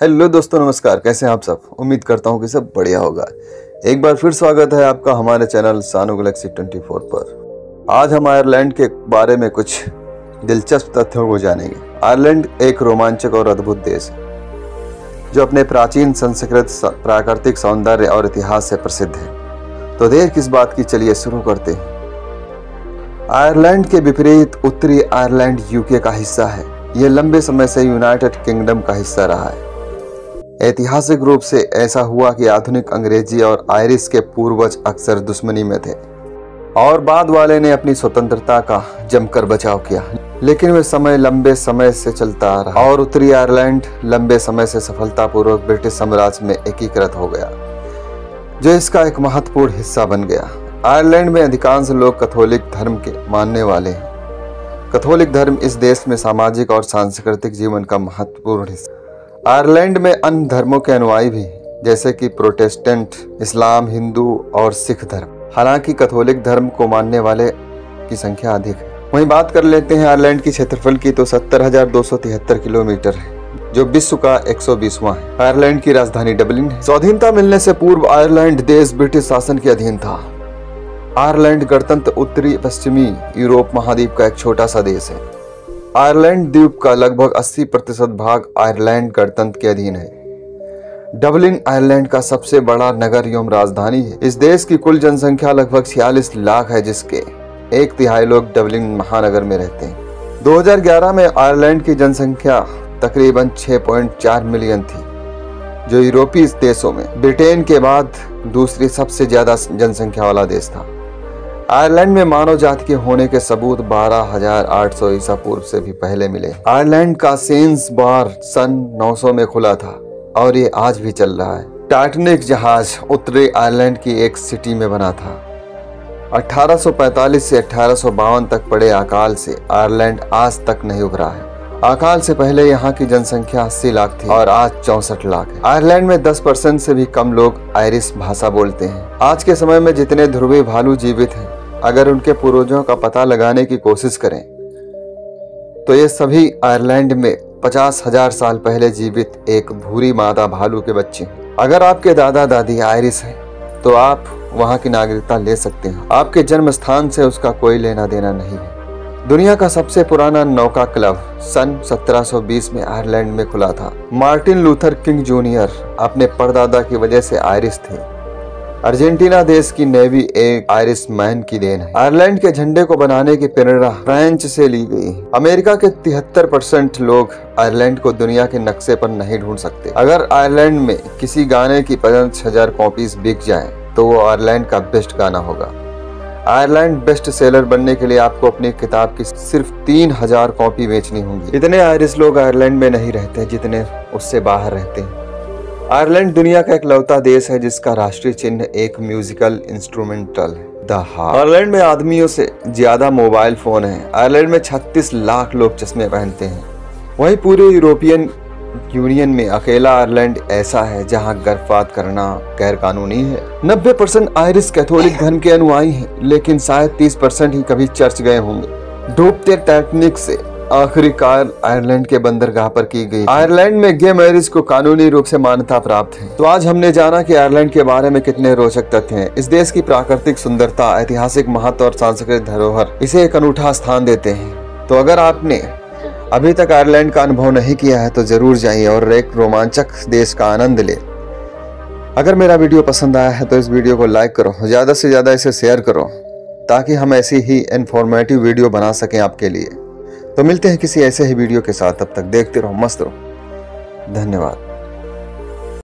Hello दोस्तों, नमस्कार। कैसे हैं आप सब? उम्मीद करता हूँ कि सब बढ़िया होगा। एक बार फिर स्वागत है आपका हमारे चैनल सानो गैलेक्सी 24 पर। आज हम आयरलैंड के बारे में कुछ दिलचस्प तथ्यों को जानेंगे। आयरलैंड एक रोमांचक और अद्भुत देश है, जो अपने प्राचीन संस्कृत प्राकृतिक सौंदर्य और इतिहास से प्रसिद्ध है। तो देर किस बात की चलिए शुरू करते हैं। आयरलैंड के विपरीत उत्तरी आयरलैंड यूके का हिस्सा है। यह लंबे समय से यूनाइटेड किंगडम का हिस्सा रहा है। ऐतिहासिक रूप से ऐसा हुआ कि आधुनिक अंग्रेज़ी और आयरिश के पूर्वज अक्सर दुश्मनी में थे। और बाद वाले ने अपनी स्वतंत्रता का जमकर बचाव किया। लेकिन वह समय लंबे समय से चलता रहा और उत्तरी आयरलैंड लंबे समय से सफलतापूर्वक ब्रिटिश साम्राज्य में एकीकृत हो गया, जो इसका एक महत्वपूर्ण हिस्सा बन गया। आयरलैंड में अधिकांश लोग कैथोलिक धर्म के मानने वाले हैं। कैथोलिक धर्म इस देश में सामाजिक और सांस्कृतिक जीवन का महत्वपूर्ण हिस्सा आयरलैंड में अन्य धर्मों के अनुयायी भी जैसे कि प्रोटेस्टेंट, इस्लाम, हिंदू और सिख धर्म। हालाँकि कैथोलिक धर्म को मानने वाले की संख्या अधिक है। वहीं बात कर लेते हैं आयरलैंड की क्षेत्रफल की तो सत्तर किलोमीटर है, जो विश्व का एक सौ बीसवा है। आयरलैंड की राजधानी डबलिन है। स्वाधीनता मिलने से पूर्व आयरलैंड देश ब्रिटिश शासन के अधीन था। आयरलैंड गणतंत्र उत्तरी पश्चिमी यूरोप महाद्वीप का एक छोटा सा देश है। आयरलैंड द्वीप का लगभग 80 प्रतिशत भाग आयरलैंड गणतंत्र के अधीन है। डबलिन आयरलैंड का सबसे बड़ा नगर एवं राजधानी है। इस देश की कुल जनसंख्या लगभग छियालीस लाख है, जिसके एक तिहाई लोग डबलिन महानगर में रहते हैं। 2011 में आयरलैंड की जनसंख्या तकरीबन 6.4 मिलियन थी, जो यूरोपीय देशों में। ब्रिटेन के बाद दूसरी सबसे ज़्यादा जनसंख्या वाला देश था। आयरलैंड में मानव जाति के होने के सबूत 12,800 ईसा पूर्व से भी पहले मिले। आयरलैंड का सेंस बार सन 900 में खुला था और ये आज भी चल रहा है। टाइटनिक जहाज़ उत्तरी आयरलैंड की एक सिटी में बना था। 1845 से अठारह सौ बावन तक पड़े अकाल से आयरलैंड आज तक नहीं उभरा है। अकाल से पहले यहाँ की जनसंख्या 80 लाख थी और आज चौसठ लाख है। आयरलैंड में 10 परसेंट से भी कम लोग आयरिश भाषा बोलते हैं। आज के समय में जितने ध्रुवी भालू जीवित हैं अगर उनके पूर्वजों का पता लगाने की कोशिश करें तो ये सभी आयरलैंड में पचास हज़ार साल पहले जीवित एक भूरी मादा भालू के बच्चे अगर आपके दादा दादी आयरिस हैं तो आप वहाँ की नागरिकता ले सकते हैं। आपके जन्म स्थान से उसका कोई लेना देना नहीं है। दुनिया का सबसे पुराना नौका क्लब सन 1720 में आयरलैंड में खुला था। मार्टिन लूथर किंग जूनियर अपने परदादा की वजह से आयरिस थे। अर्जेंटीना देश की नेवी एक आयरिश मैन की देन है। आयरलैंड के झंडे को बनाने की प्रेरणा फ्रेंच से ली गई। अमेरिका के तिहत्तर परसेंट लोग आयरलैंड को दुनिया के नक्शे पर नहीं ढूंढ सकते। अगर आयरलैंड में किसी गाने की पचास हज़ार कॉपीज बिक जाए तो वो आयरलैंड का बेस्ट गाना होगा। आयरलैंड बेस्ट सेलर बनने के लिए आपको अपनी किताब की सिर्फ़ तीन हज़ार कॉपी बेचनी होंगी। इतने आयरिश लोग आयरलैंड में नहीं रहते जितने उससे बाहर रहते हैं। आयरलैंड दुनिया का एक लौता देश है जिसका राष्ट्रीय चिन्ह एक म्यूजिकल इंस्ट्रूमेंटल है आयरलैंड में आदमियों से ज़्यादा मोबाइल फ़ोन है। आयरलैंड में 36 लाख लोग चश्मे पहनते हैं। वहीं पूरे यूरोपियन यूनियन में अकेला आयरलैंड ऐसा है जहाँ गर्भपात करना गैर कानूनी है। 90 परसेंट आयरिश कैथोलिक धर्म के अनुयायी हैं, लेकिन शायद 30 परसेंट ही कभी चर्च गए होंगे। डूबते टेक्निक से आखिरकार आयरलैंड के बंदरगाह पर की गई। आयरलैंड में गे मैरिज को कानूनी रूप से मान्यता प्राप्त है। तो आज हमने जाना कि आयरलैंड के बारे में कितने रोचक तथ्य हैं। इस देश की प्राकृतिक सुंदरता, ऐतिहासिक महत्व और सांस्कृतिक धरोहर, इसे एक अनूठा स्थान देते हैं। तो अगर आपने अभी तक आयरलैंड का अनुभव नहीं किया है तो ज़रूर जाइए और एक रोमांचक देश का आनंद ले। अगर मेरा वीडियो पसंद आया है तो इस वीडियो को लाइक करो, ज़्यादा से ज़्यादा इसे शेयर करो, ताकि हम ऐसी ही इन्फॉर्मेटिव वीडियो बना सकें आपके लिए। तो मिलते हैं किसी ऐसे ही वीडियो के साथ। अब तक देखते रहो, मस्त रहो। धन्यवाद।